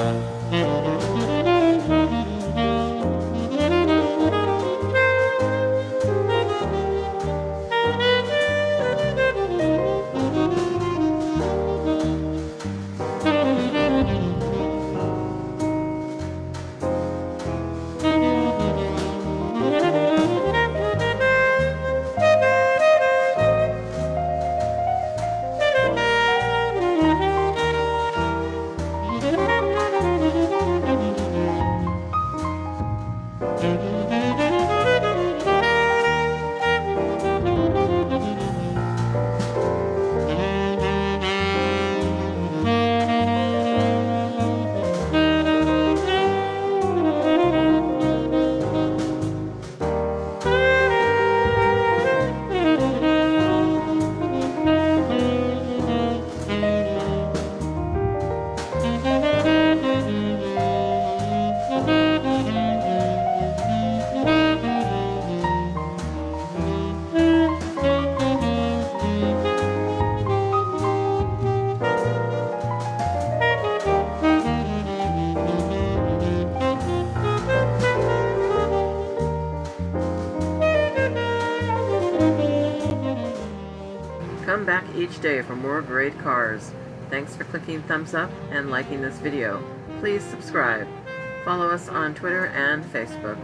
Uh... each day for more great cars. Thanks for clicking thumbs up and liking this video. Please subscribe. Follow us on Twitter and Facebook.